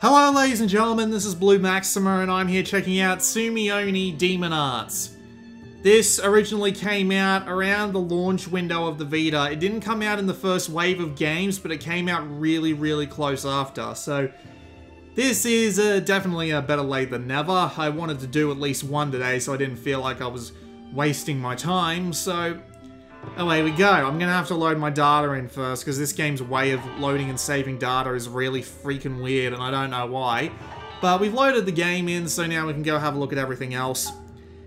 Hello ladies and gentlemen, this is Blue Maxima and I'm here checking out Sumioni Demon Arts. This originally came out around the launch window of the Vita. It didn't come out in the first wave of games, but it came out really, really close after. So this is uh, definitely a better late than never. I wanted to do at least one today so I didn't feel like I was wasting my time. So Away we go. I'm gonna have to load my data in first, because this game's way of loading and saving data is really freaking weird, and I don't know why. But we've loaded the game in, so now we can go have a look at everything else.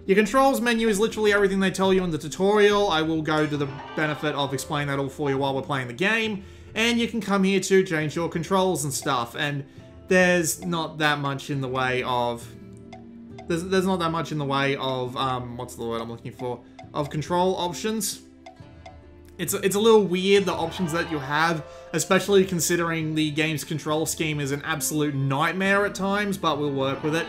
Your controls menu is literally everything they tell you in the tutorial. I will go to the benefit of explaining that all for you while we're playing the game. And you can come here to change your controls and stuff. And there's not that much in the way of... There's, there's not that much in the way of, um, what's the word I'm looking for? Of control options. It's, it's a little weird, the options that you have, especially considering the game's control scheme is an absolute nightmare at times, but we'll work with it.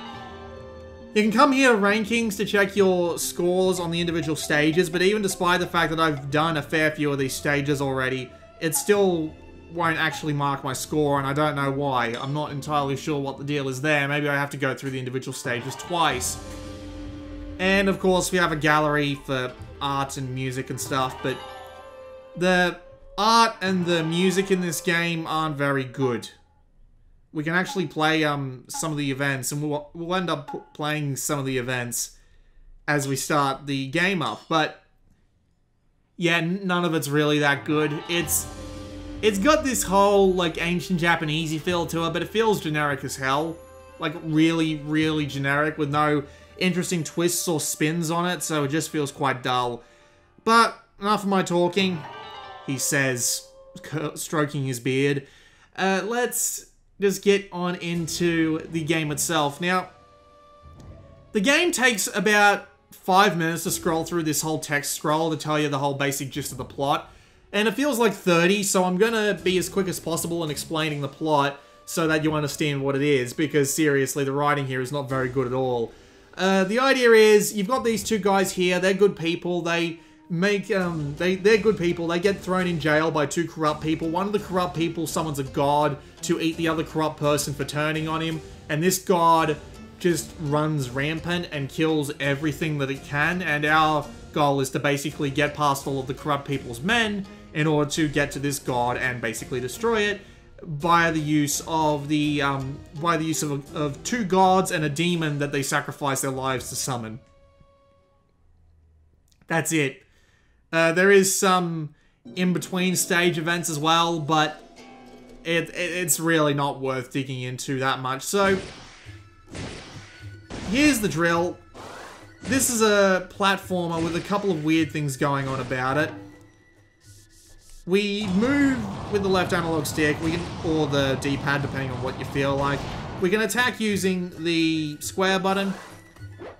You can come here rankings to check your scores on the individual stages, but even despite the fact that I've done a fair few of these stages already, it still won't actually mark my score, and I don't know why. I'm not entirely sure what the deal is there. Maybe I have to go through the individual stages twice. And of course, we have a gallery for art and music and stuff, but the art and the music in this game aren't very good. We can actually play um, some of the events, and we'll, we'll end up playing some of the events as we start the game up. But yeah, none of it's really that good. It's it's got this whole like ancient Japanesey feel to it, but it feels generic as hell. Like really, really generic with no interesting twists or spins on it, so it just feels quite dull. But enough of my talking he says, stroking his beard. Uh, let's just get on into the game itself. Now, the game takes about five minutes to scroll through this whole text scroll to tell you the whole basic gist of the plot. And it feels like 30, so I'm gonna be as quick as possible in explaining the plot so that you understand what it is, because seriously, the writing here is not very good at all. Uh, the idea is, you've got these two guys here, they're good people, they make um they they're good people. They get thrown in jail by two corrupt people. One of the corrupt people summons a god to eat the other corrupt person for turning on him. And this god just runs rampant and kills everything that it can. And our goal is to basically get past all of the corrupt people's men in order to get to this god and basically destroy it via the use of the um by the use of, of two gods and a demon that they sacrifice their lives to summon. That's it uh, there is some in-between stage events as well, but it, it, it's really not worth digging into that much. So, here's the drill. This is a platformer with a couple of weird things going on about it. We move with the left analog stick, we can, or the D-pad, depending on what you feel like. We can attack using the square button,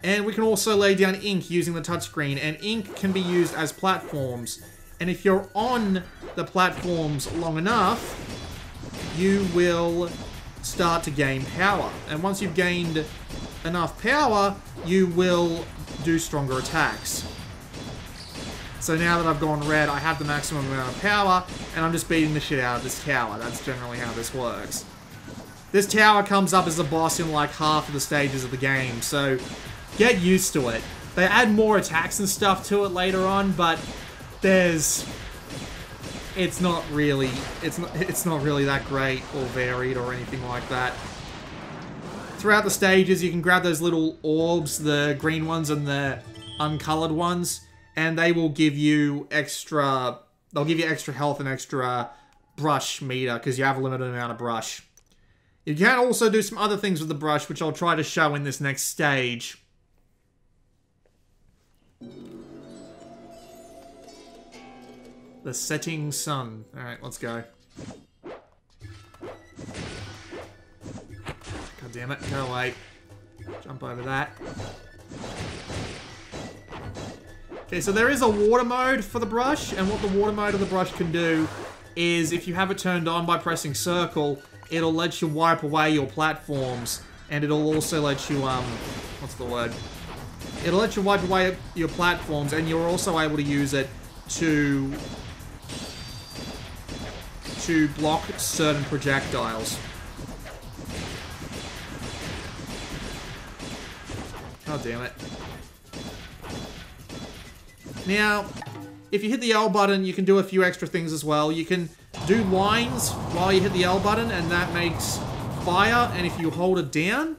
and we can also lay down ink using the touchscreen, and ink can be used as platforms. And if you're on the platforms long enough, you will start to gain power. And once you've gained enough power, you will do stronger attacks. So now that I've gone red, I have the maximum amount of power, and I'm just beating the shit out of this tower. That's generally how this works. This tower comes up as a boss in like half of the stages of the game, so get used to it. They add more attacks and stuff to it later on, but there's it's not really it's not it's not really that great or varied or anything like that. Throughout the stages, you can grab those little orbs, the green ones and the uncolored ones, and they will give you extra they'll give you extra health and extra brush meter because you have a limited amount of brush. You can also do some other things with the brush, which I'll try to show in this next stage. The setting sun. Alright, let's go. God damn it, go away. Jump over that. Okay, so there is a water mode for the brush, and what the water mode of the brush can do is if you have it turned on by pressing circle, it'll let you wipe away your platforms, and it'll also let you, um, what's the word? It'll let you wipe away your platforms, and you're also able to use it to to block certain projectiles. Oh, damn it. Now, if you hit the L button, you can do a few extra things as well. You can do lines while you hit the L button, and that makes fire, and if you hold it down...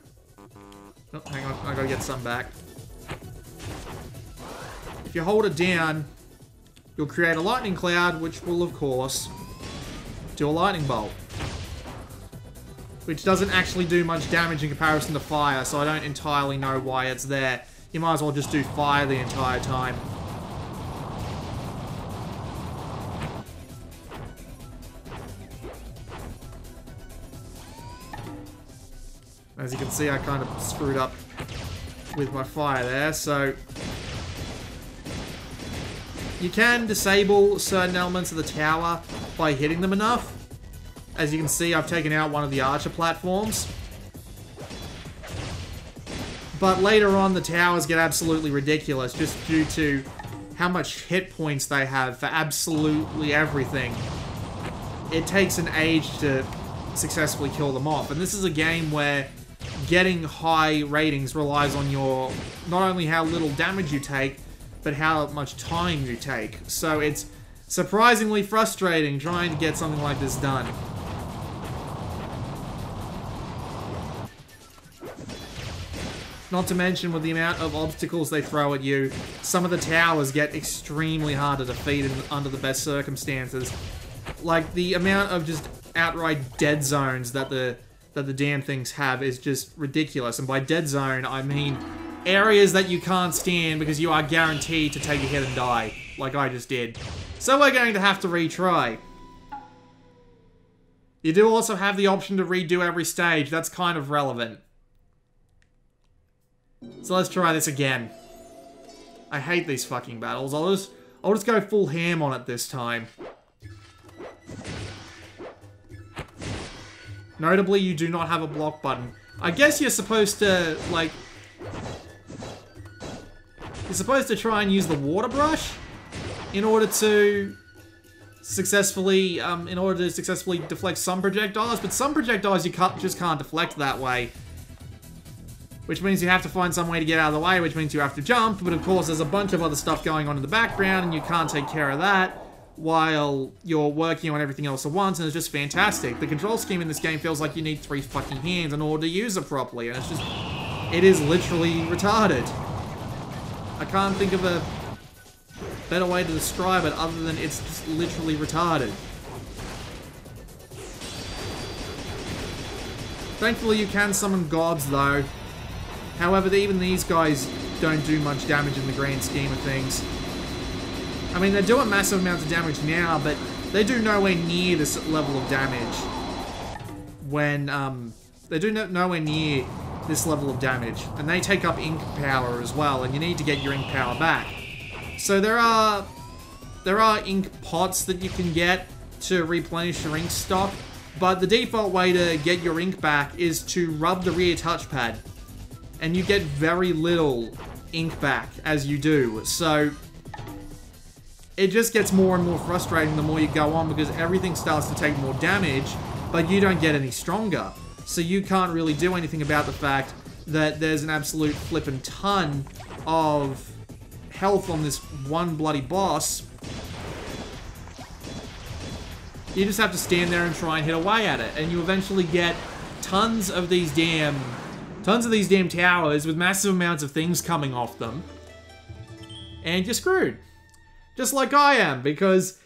Oh, hang on, I gotta get some back. If you hold it down, you'll create a lightning cloud, which will, of course, do a lightning bolt. Which doesn't actually do much damage in comparison to fire, so I don't entirely know why it's there. You might as well just do fire the entire time. As you can see, I kind of screwed up with my fire there, so... You can disable certain elements of the tower by hitting them enough. As you can see, I've taken out one of the archer platforms. But later on, the towers get absolutely ridiculous just due to how much hit points they have for absolutely everything. It takes an age to successfully kill them off. And this is a game where getting high ratings relies on your not only how little damage you take, but how much time you take. So it's surprisingly frustrating trying to get something like this done. Not to mention with the amount of obstacles they throw at you, some of the towers get extremely hard to defeat in, under the best circumstances. Like, the amount of just outright dead zones that the that the damn things have is just ridiculous. And by dead zone, I mean areas that you can't stand because you are guaranteed to take a hit and die, like I just did. So we're going to have to retry. You do also have the option to redo every stage, that's kind of relevant. So let's try this again. I hate these fucking battles, I'll just, I'll just go full ham on it this time. Notably, you do not have a block button. I guess you're supposed to, like... You're supposed to try and use the water brush in order to successfully, um, in order to successfully deflect some projectiles, but some projectiles you can't, just can't deflect that way. Which means you have to find some way to get out of the way, which means you have to jump, but of course there's a bunch of other stuff going on in the background and you can't take care of that while you're working on everything else at once, and it's just fantastic. The control scheme in this game feels like you need three fucking hands in order to use it properly, and it's just... It is literally retarded. I can't think of a better way to describe it other than it's just literally retarded. Thankfully you can summon gods though. However, even these guys don't do much damage in the grand scheme of things. I mean, they're doing massive amounts of damage now, but they do nowhere near this level of damage when, um, they do nowhere near this level of damage. And they take up ink power as well, and you need to get your ink power back. So there are, there are ink pots that you can get to replenish your ink stock, but the default way to get your ink back is to rub the rear touchpad. And you get very little ink back as you do. So it just gets more and more frustrating the more you go on because everything starts to take more damage, but you don't get any stronger. So you can't really do anything about the fact that there's an absolute flippin' ton of health on this one bloody boss. You just have to stand there and try and hit away at it, and you eventually get tons of these damn, tons of these damn towers with massive amounts of things coming off them, and you're screwed just like I am, because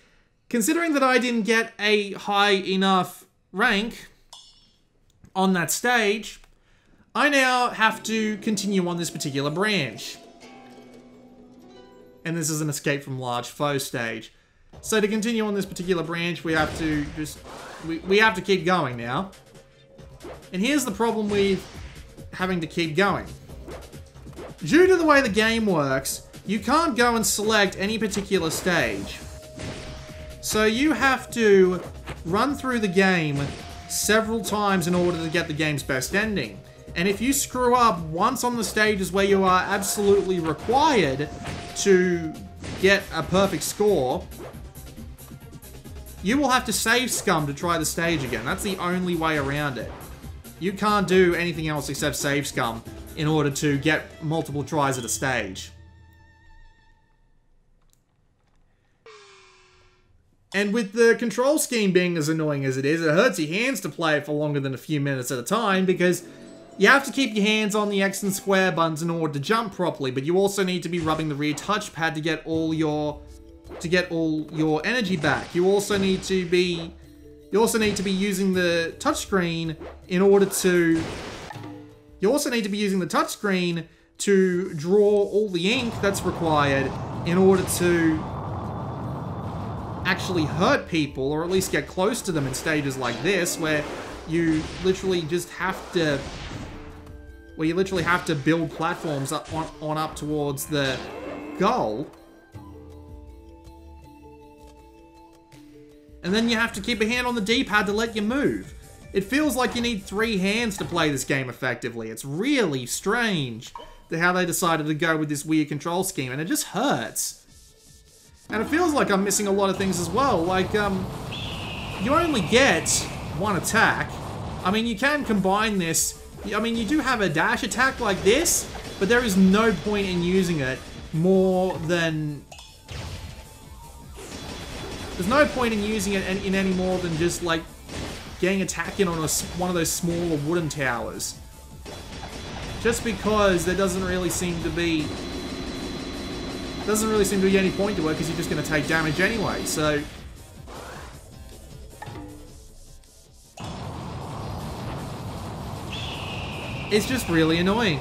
considering that I didn't get a high enough rank on that stage, I now have to continue on this particular branch. And this is an escape from large foe stage. So to continue on this particular branch, we have to just, we, we have to keep going now. And here's the problem with having to keep going. Due to the way the game works, you can't go and select any particular stage. So you have to run through the game several times in order to get the game's best ending. And if you screw up once on the stages where you are absolutely required to get a perfect score, you will have to save scum to try the stage again. That's the only way around it. You can't do anything else except save scum in order to get multiple tries at a stage. And with the control scheme being as annoying as it is, it hurts your hands to play it for longer than a few minutes at a time because you have to keep your hands on the X and square buttons in order to jump properly, but you also need to be rubbing the rear touchpad to get all your to get all your energy back. You also need to be you also need to be using the touchscreen in order to you also need to be using the touchscreen to draw all the ink that's required in order to actually hurt people or at least get close to them in stages like this where you literally just have to where you literally have to build platforms up on, on up towards the goal and then you have to keep a hand on the D-pad to let you move. It feels like you need three hands to play this game effectively. It's really strange how they decided to go with this weird control scheme, and it just hurts. And it feels like I'm missing a lot of things as well. Like, um, you only get one attack. I mean, you can combine this. I mean, you do have a dash attack like this, but there is no point in using it more than... There's no point in using it in, any more than just, like, getting attacked in on a, one of those smaller wooden towers. Just because there doesn't really seem to be doesn't really seem to be any point to it because you're just going to take damage anyway, so... It's just really annoying.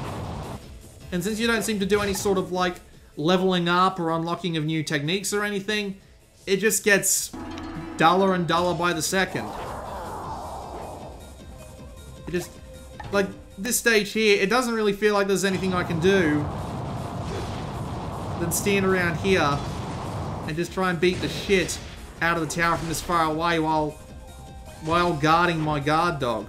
And since you don't seem to do any sort of, like, leveling up or unlocking of new techniques or anything, it just gets duller and duller by the second. It just... Like, this stage here, it doesn't really feel like there's anything I can do than stand around here and just try and beat the shit out of the tower from this far away while while guarding my guard dog.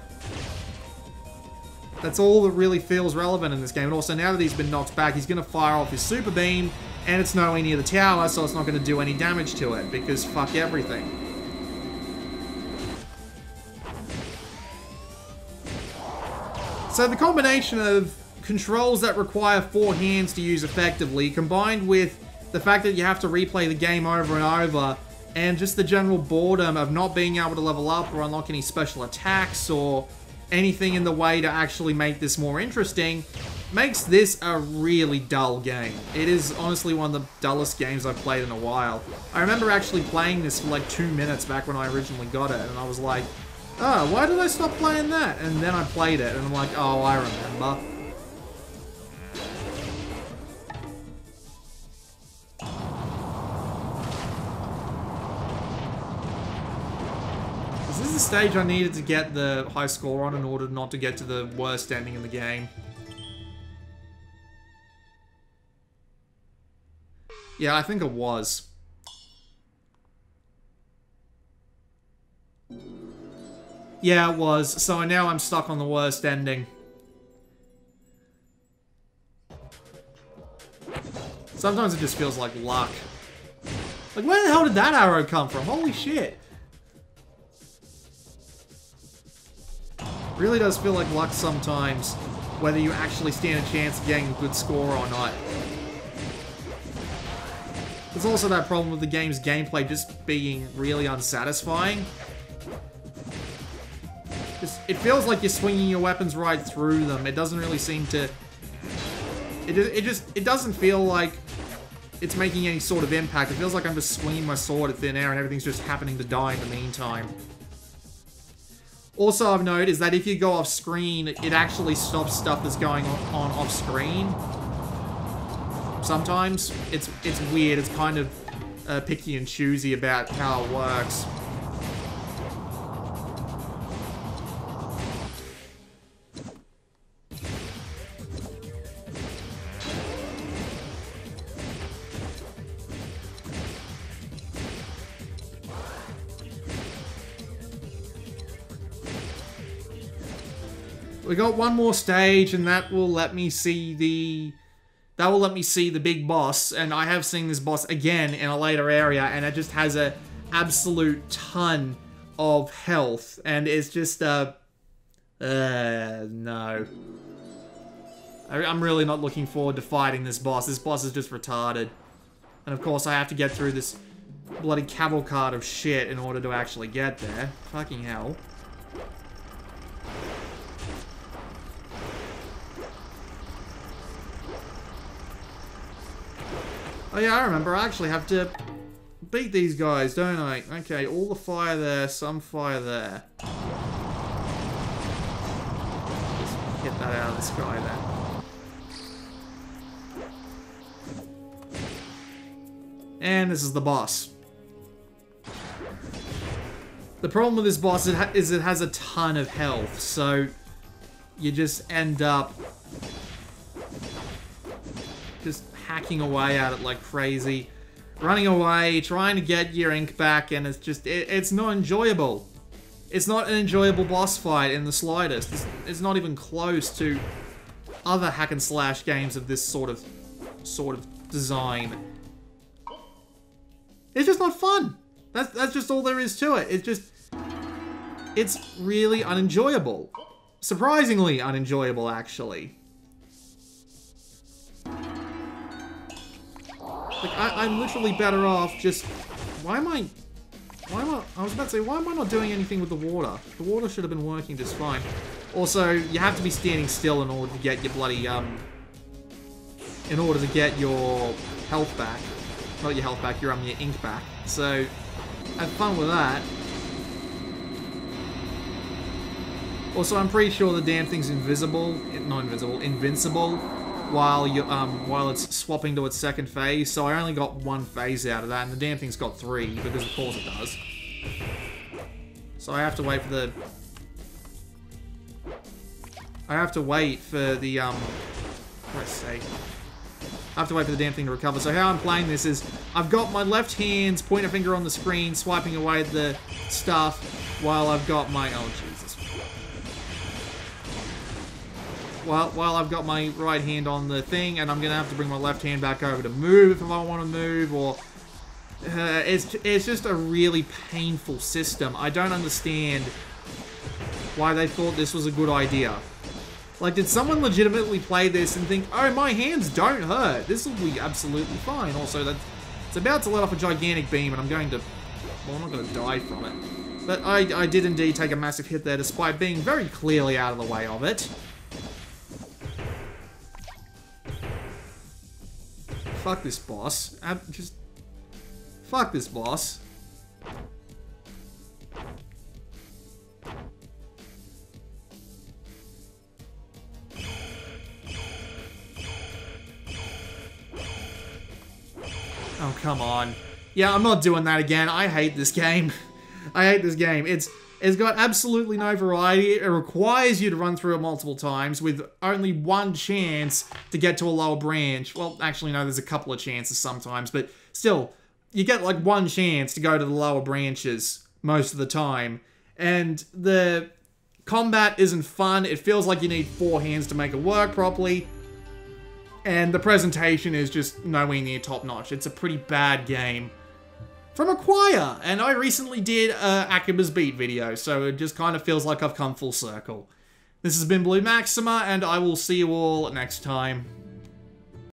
That's all that really feels relevant in this game. And also, now that he's been knocked back, he's going to fire off his super beam, and it's nowhere near the tower, so it's not going to do any damage to it, because fuck everything. So the combination of controls that require four hands to use effectively, combined with the fact that you have to replay the game over and over, and just the general boredom of not being able to level up or unlock any special attacks or anything in the way to actually make this more interesting, makes this a really dull game. It is honestly one of the dullest games I've played in a while. I remember actually playing this for like two minutes back when I originally got it, and I was like, oh, why did I stop playing that? And then I played it, and I'm like, oh, I remember. Stage I needed to get the high score on in order not to get to the worst ending in the game. Yeah, I think it was. Yeah, it was. So now I'm stuck on the worst ending. Sometimes it just feels like luck. Like, where the hell did that arrow come from? Holy shit. Really does feel like luck sometimes, whether you actually stand a chance of getting a good score or not. There's also that problem with the game's gameplay just being really unsatisfying. Just, it feels like you're swinging your weapons right through them. It doesn't really seem to... It, it just... It doesn't feel like it's making any sort of impact. It feels like I'm just swinging my sword at thin air and everything's just happening to die in the meantime. Also, I've noted is that if you go off screen, it actually stops stuff that's going on off screen. Sometimes it's it's weird. It's kind of uh, picky and choosy about how it works. We got one more stage, and that will let me see the... That will let me see the big boss, and I have seen this boss again in a later area, and it just has a absolute ton of health, and it's just, uh... Uh, no. I, I'm really not looking forward to fighting this boss. This boss is just retarded. And of course I have to get through this bloody cavalcade of shit in order to actually get there. Fucking hell. Oh yeah, I remember. I actually have to beat these guys, don't I? Okay, all the fire there, some fire there. Just get that out of the sky then. And this is the boss. The problem with this boss is it has a ton of health, so you just end up just hacking away at it like crazy, running away, trying to get your ink back, and it's just, it, it's not enjoyable. It's not an enjoyable boss fight in the slightest. It's, it's not even close to other hack and slash games of this sort of, sort of design. It's just not fun. That's, that's just all there is to it. It's just... It's really unenjoyable. Surprisingly unenjoyable, actually. Like, I, am literally better off just... Why am I... Why am I... I was about to say, why am I not doing anything with the water? The water should have been working just fine. Also, you have to be standing still in order to get your bloody, um... In order to get your health back. Not your health back, your, um, your ink back. So, have fun with that. Also, I'm pretty sure the damn thing's invisible, not invisible, invincible, while you um while it's swapping to its second phase. So I only got one phase out of that, and the damn thing's got three because of course it does. So I have to wait for the. I have to wait for the um. Let's see. I have to wait for the damn thing to recover. So how I'm playing this is I've got my left hand pointer finger on the screen, swiping away the stuff, while I've got my... Oh, Jesus. While, while I've got my right hand on the thing, and I'm going to have to bring my left hand back over to move if I want to move, or... Uh, it's, it's just a really painful system. I don't understand why they thought this was a good idea. Like, did someone legitimately play this and think, oh, my hands don't hurt. This will be absolutely fine. Also, that it's about to let off a gigantic beam, and I'm going to... Well, I'm not going to die from it. But I, I did indeed take a massive hit there, despite being very clearly out of the way of it. Fuck this boss. I'm just... Fuck this boss. Oh, come on. Yeah, I'm not doing that again. I hate this game. I hate this game. It's it's got absolutely no variety. It requires you to run through it multiple times with only one chance to get to a lower branch. Well, actually, no, there's a couple of chances sometimes, but still, you get like one chance to go to the lower branches most of the time. And the combat isn't fun. It feels like you need four hands to make it work properly and the presentation is just nowhere near top notch. It's a pretty bad game from Acquire. and I recently did a Akiba's Beat video, so it just kind of feels like I've come full circle. This has been Blue Maxima, and I will see you all next time.